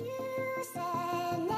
You said